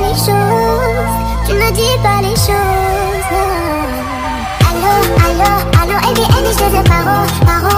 les choses, tu me dis pas les choses. Allô, allô, allô, Eddie, Eddie, je les ai paro, paro.